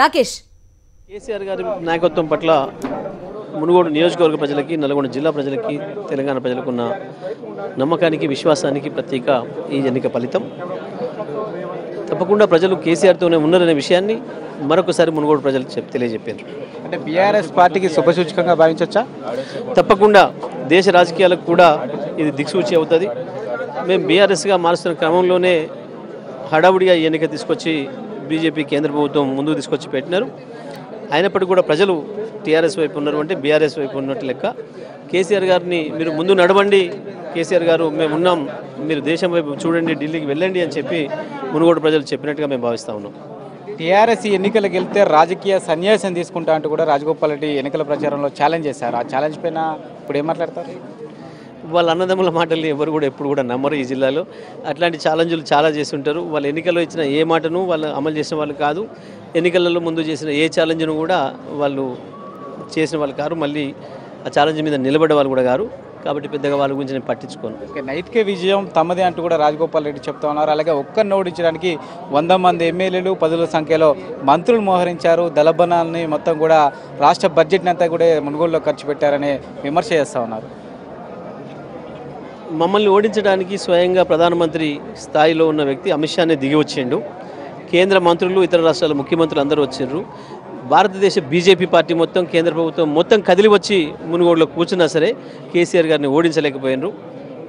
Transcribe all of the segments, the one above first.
రాకేష్. కేసీఆర్ గారి నాయకత్వం పట్ల మునుగోడు నియోజకవర్గ ప్రజలకి నల్గొండ జిల్లా ప్రజలకి తెలంగాణ ప్రజలకు ఉన్న నమ్మకానికి విశ్వాసానికి ప్రత్యేక ఈ ఎన్నిక ఫలితం. తప్పకుండా ప్రజలు కేసీఆర్తోనే ఉన్నారనే విషయాన్ని మరొకసారి మునుగోడు ప్రజలకు చెప్ తెలియజెప్పారు అంటే బీఆర్ఎస్ పార్టీకి శుభసూచకంగా భావించవచ్చా తప్పకుండా దేశ రాజకీయాలకు కూడా ఇది దిక్సూచి అవుతుంది. మేము బీఆర్ఎస్గా మారుస్తున్న క్రమంలోనే హడావుడిగా ఈ ఎన్నిక తీసుకొచ్చి బీజేపీ కేంద్ర ప్రభుత్వం ముందుకు తీసుకొచ్చి పెట్టినారు. అయినప్పటికీ కూడా ప్రజలు టీఆర్ఎస్ వైపు ఉన్నారు అంటే బీఆర్ఎస్ వైపు ఉన్నట్టు లెక్క. కేసీఆర్ గారిని మీరు ముందు నడవండి. కేసీఆర్ గారు మేము ఉన్నాం. మీరు దేశం వైపు చూడండి ఢిల్లీకి వెళ్ళండి అని చెప్పి మునుగోడు ప్రజలు చెప్పినట్టుగా మేము భావిస్తా ఉన్నాం. టీఆర్ఎస్ ఎన్నికలకు వెళ్తే రాజకీయ సన్యాసం తీసుకుంటా అంటూ కూడా రాజగోపాల్ రెడ్డి ఎన్నికల ప్రచారంలో ఛాలెంజ్ చేశారు. ఆ ఛాలెంజ్ పైన ఇప్పుడు ఏం మాట్లాడతారు? వాళ్ళ అన్నదమ్ముల మాటల్ని ఎవరు కూడా ఎప్పుడు కూడా నమ్మరు ఈ జిల్లాలో. అట్లాంటి ఛాలెంజ్లు చాలా చేసి ఉంటారు వాళ్ళు ఎన్నికల్లో ఇచ్చిన ఏ మాటను వాళ్ళు అమలు చేసిన వాళ్ళు కాదు. ఎన్నికలలో ముందు చేసిన ఏ ఛాలెంజ్ను కూడా వాళ్ళు చేసిన వాళ్ళు కారు. మళ్ళీ ఆ ఛాలెంజ్ మీద నిలబడే వాళ్ళు కూడా కారు. కాబట్టి పెద్దగా వాళ్ళ గురించి నేను పట్టించుకోను. ఓకే, విజయం తమదే అంటూ కూడా రాజగోపాల్ రెడ్డి చెప్తా ఉన్నారు. అలాగే ఒక్కరిని ఓడించడానికి వంద మంది ఎమ్మెల్యేలు పదుల సంఖ్యలో మంత్రులు మోహరించారు. దళబనాల్ని మొత్తం కూడా రాష్ట్ర బడ్జెట్ని అంతా కూడా మునుగోలులో ఖర్చు పెట్టారని విమర్శ చేస్తూ ఉన్నారు. మమ్మల్ని ఓడించడానికి స్వయంగా ప్రధానమంత్రి స్థాయిలో ఉన్న వ్యక్తి అమిత్ షానే దిగి వచ్చిండు. కేంద్ర మంత్రులు ఇతర రాష్ట్రాల ముఖ్యమంత్రులు అందరూ వచ్చిండ్రు. భారతదేశ బీజేపీ పార్టీ మొత్తం కేంద్ర ప్రభుత్వం మొత్తం కదిలి వచ్చి మునుగోడులో కూర్చున్నా సరే కేసీఆర్ గారిని ఓడించలేకపోయినరు.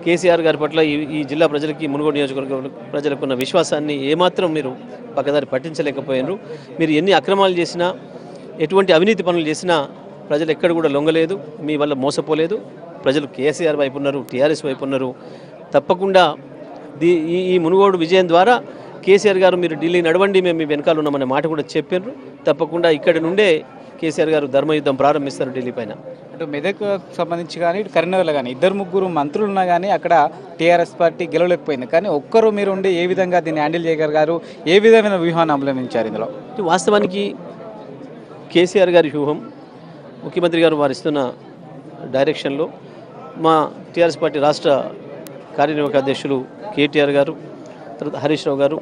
కేసీఆర్ గారి పట్ల ఈ ఈ జిల్లా ప్రజలకి మునుగోడు నియోజకవర్గ ప్రజలకు ఉన్న విశ్వాసాన్ని ఏమాత్రం మీరు పక్కదారి పట్టించలేకపోయినరు. మీరు ఎన్ని అక్రమాలు చేసినా ఎటువంటి అవినీతి పనులు చేసినా ప్రజలు ఎక్కడ కూడా లొంగలేదు. మీ వల్ల మోసపోలేదు. ప్రజలు కేసీఆర్ వైపు ఉన్నారు టీఆర్ఎస్ వైపు ఉన్నారు. తప్పకుండా దీ ఈ ఈ మునుగోడు విజయం ద్వారా కేసీఆర్ గారు మీరు ఢిల్లీ నడవండి మేము మీ వెనకాల ఉన్నామనే మాట కూడా చెప్పారు తప్పకుండా ఇక్కడి నుండే కేసీఆర్ గారు ధర్మయుద్ధం ప్రారంభిస్తారు ఢిల్లీ పైన. అటు మెదక్ సంబంధించి కానీ ఇటు కరీంనగర్లో కానీ ఇద్దరు ముగ్గురు మంత్రులు ఉన్నా కానీ అక్కడ టీఆర్ఎస్ పార్టీ గెలవలేకపోయింది. కానీ ఒక్కరు మీరు ఉండి ఏ విధంగా దీన్ని హ్యాండిల్ చేయగలిగారు ఏ విధమైన వ్యూహాన్ని అవలంబించారు ఇందులో? ఇది వాస్తవానికి కేసీఆర్ గారి వ్యూహం ముఖ్యమంత్రి గారు వారు ఇస్తున్న డైరెక్షన్లో మా టీఆర్ఎస్ పార్టీ రాష్ట్ర కార్యనిర్వాహక అధ్యక్షులు కేటీఆర్ గారు తర్వాత హరీష్ రావు గారు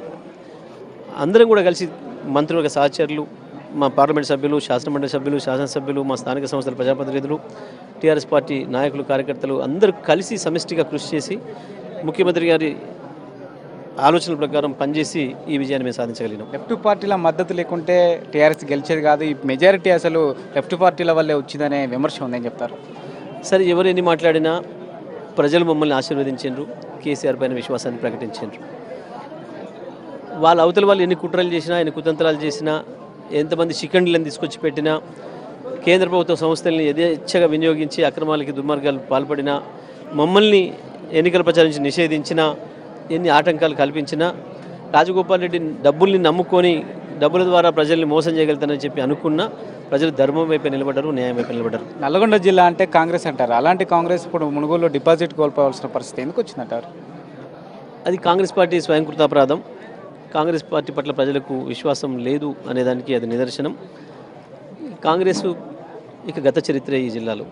అందరం కూడా కలిసి మంత్రివర్గ సహచరులు మా పార్లమెంట్ సభ్యులు శాసనమండలి సభ్యులు శాసనసభ్యులు మా స్థానిక సంస్థల ప్రజాప్రతినిధులు టీఆర్ఎస్ పార్టీ నాయకులు కార్యకర్తలు అందరూ కలిసి సమిష్టిగా కృషి చేసి ముఖ్యమంత్రి గారి ఆలోచనల ప్రకారం పనిచేసి ఈ విజయాన్ని మేము సాధించగలిగినాం. లెఫ్ట్ పార్టీల మద్దతు లేకుంటే టీఆర్ఎస్ గెలిచేది కాదు. ఈ మెజారిటీ అసలు లెఫ్ట్ పార్టీల వల్లే వచ్చిందనే విమర్శ ఉందని చెప్తారు. సరే ఎవరు ఎన్ని మాట్లాడినా ప్రజలు మమ్మల్ని ఆశీర్వదించారు కేసీఆర్ పైన విశ్వాసాన్ని ప్రకటించారు వాళ్ళ అవతల వాళ్ళు ఎన్ని కుట్రలు చేసినా ఎన్ని కుతంత్రాలు చేసినా ఎంతమంది చికెండ్లను తీసుకొచ్చి పెట్టినా కేంద్ర ప్రభుత్వ సంస్థల్ని యథేచ్ఛగా వినియోగించి అక్రమాలకి దుర్మార్గాలు పాల్పడినా మమ్మల్ని ఎన్నికల ప్రచారం నుంచి నిషేధించినా ఎన్ని ఆటంకాలు కల్పించినా రాజగోపాల్ రెడ్డి డబ్బుల్ని నమ్ముకొని డబ్బుల ద్వారా ప్రజల్ని మోసం చేయగలుగుతానని చెప్పి అనుకున్నా ప్రజలు ధర్మం వైపు నిలబడ్డారు న్యాయం వైపు నిలబడ్డారు. నల్గొండ జిల్లా అంటే కాంగ్రెస్ అంటారు? అలాంటి కాంగ్రెస్ ఇప్పుడు మునుగోలులో డిపాజిట్ కోల్పోవాల్సిన పరిస్థితి ఎందుకు వచ్చిందంటారు? అది కాంగ్రెస్ పార్టీ స్వయంకృతాపరాధం కాంగ్రెస్ పార్టీ పట్ల ప్రజలకు విశ్వాసం లేదు అనేదానికి అది నిదర్శనం. కాంగ్రెస్ ఇక గత చరిత్ర ఈ జిల్లాలో.